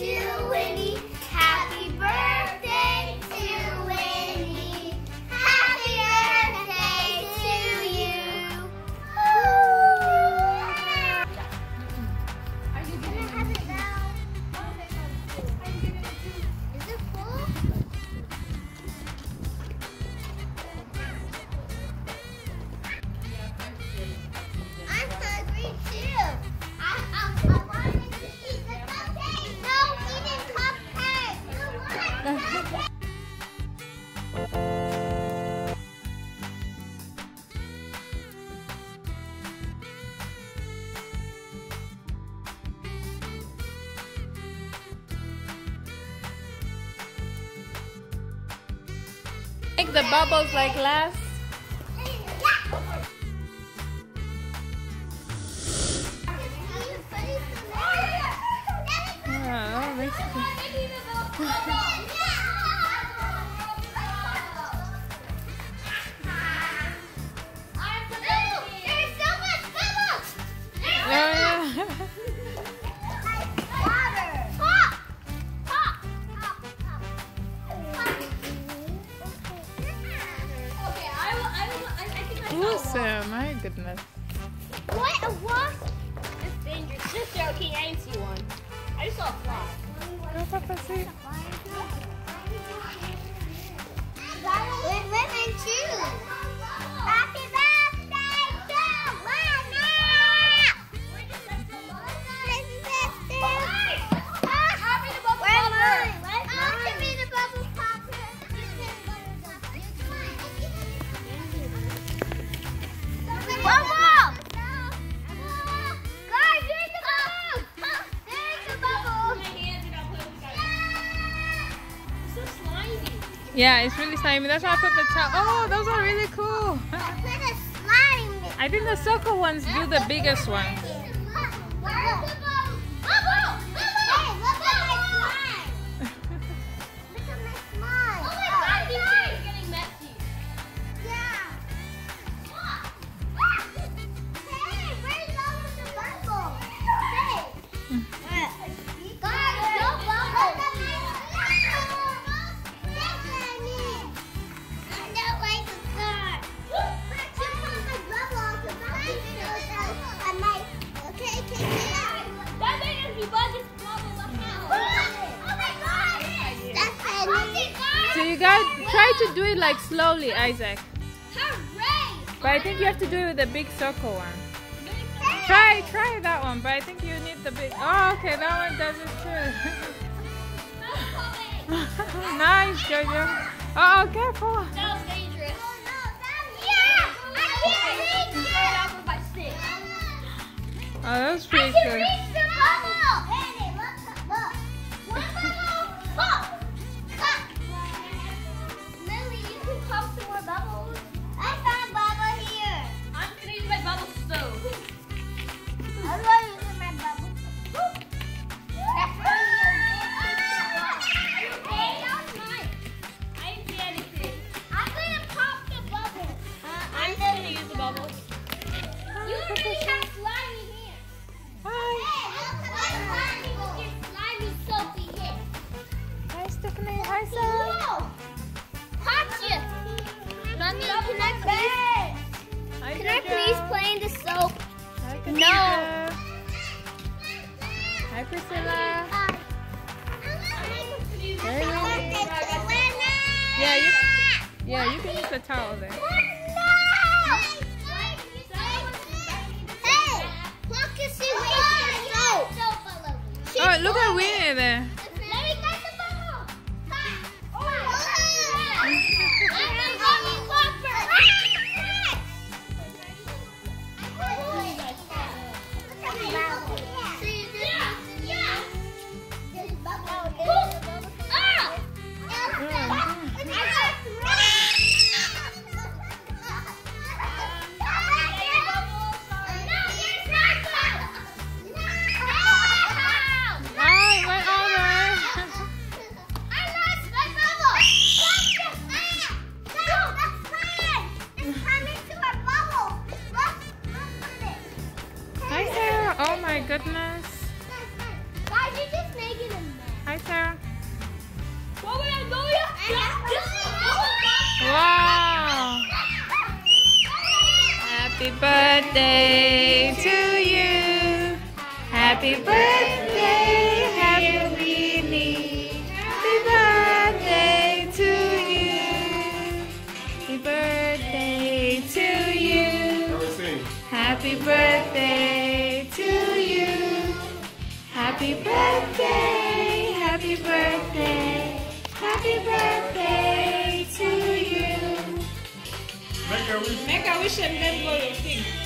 Yeah. Make the bubbles like last. goodness. What? A wasp? This dangerous. Just joking. I didn't see one. I just saw a fly. Go, Peppa, see. Yeah, it's really slimy. That's why I put the towel. Oh, those are really cool. I put slime. I think the circle ones do the biggest one. So you got try to do it like slowly, Isaac. But I think you have to do it with a big circle one. Try, try that one, but I think you need the big... Oh, okay, that one does it too. nice, Jojo. Oh, oh, careful. That was dangerous. Oh, that was pretty good. No. Hi, Priscilla. There you yeah, you, yeah, you can use the towel there. Hey, look oh, at Win there. my goodness. Guys, you're just making a mess. Hi, Sarah. Wow. Happy birthday to you. Happy birthday. Happy birthday, happy birthday, happy birthday to you. Make a wish. Make a wish and then blow your thing.